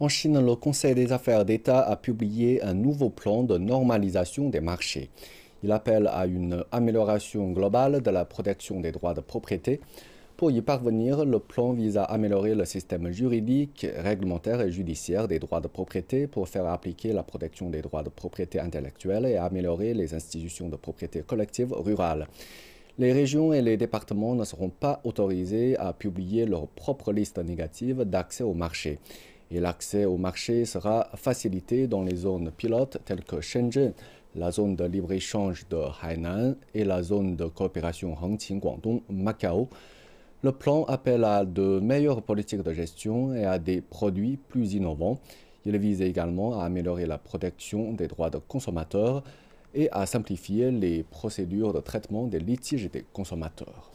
En Chine, le Conseil des affaires d'État a publié un nouveau plan de normalisation des marchés. Il appelle à une amélioration globale de la protection des droits de propriété. Pour y parvenir, le plan vise à améliorer le système juridique, réglementaire et judiciaire des droits de propriété pour faire appliquer la protection des droits de propriété intellectuelle et améliorer les institutions de propriété collective rurale. Les régions et les départements ne seront pas autorisés à publier leur propre liste négative d'accès au marché. Et l'accès au marché sera facilité dans les zones pilotes telles que Shenzhen, la zone de libre-échange de Hainan et la zone de coopération Hengqin-Guangdong, Macao. Le plan appelle à de meilleures politiques de gestion et à des produits plus innovants. Il vise également à améliorer la protection des droits de consommateurs et à simplifier les procédures de traitement des litiges des consommateurs.